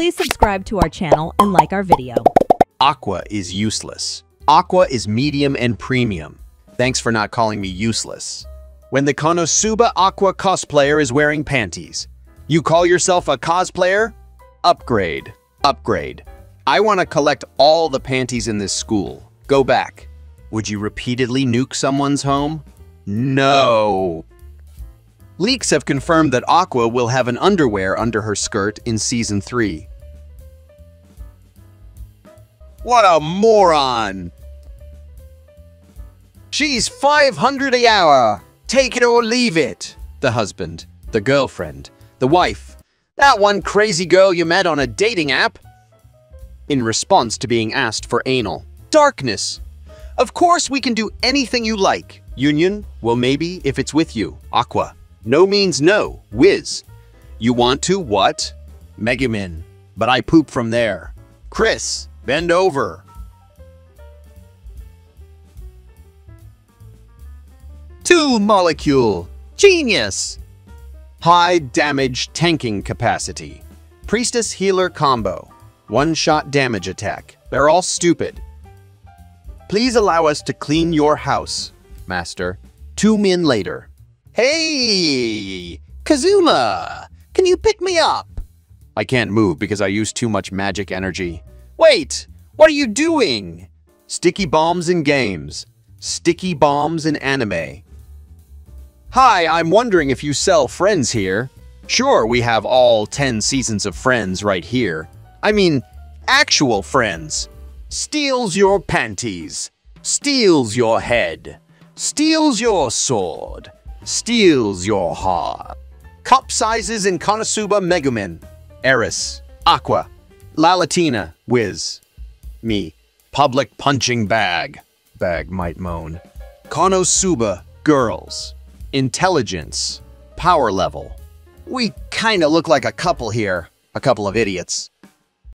Please subscribe to our channel and like our video. Aqua is useless. Aqua is medium and premium. Thanks for not calling me useless. When the Konosuba Aqua cosplayer is wearing panties, you call yourself a cosplayer? Upgrade. Upgrade. I want to collect all the panties in this school. Go back. Would you repeatedly nuke someone's home? No. Leaks have confirmed that Aqua will have an underwear under her skirt in Season 3. What a moron! She's 500 a hour! Take it or leave it! The husband, the girlfriend, the wife, that one crazy girl you met on a dating app? In response to being asked for anal. Darkness! Of course we can do anything you like. Union? Well, maybe if it's with you. Aqua. No means no. Wiz. You want to what? Megumin. But I poop from there. Chris. Bend over. Two molecule. Genius. High damage tanking capacity. Priestess healer combo. One shot damage attack. They're all stupid. Please allow us to clean your house, master. Two min later. Hey! Kazuma! Can you pick me up? I can't move because I use too much magic energy. Wait! What are you doing? Sticky bombs in games. Sticky bombs in anime. Hi, I'm wondering if you sell Friends here. Sure, we have all 10 seasons of Friends right here. I mean, actual Friends. Steals your panties. Steals your head. Steals your sword. Steals your heart. Cup sizes in Konosuba Megumin. Eris. Aqua. Lalatina. Wiz. Me. Public punching bag. Bag might moan. Konosuba. Girls. Intelligence. Power level. We kinda look like a couple here. A couple of idiots.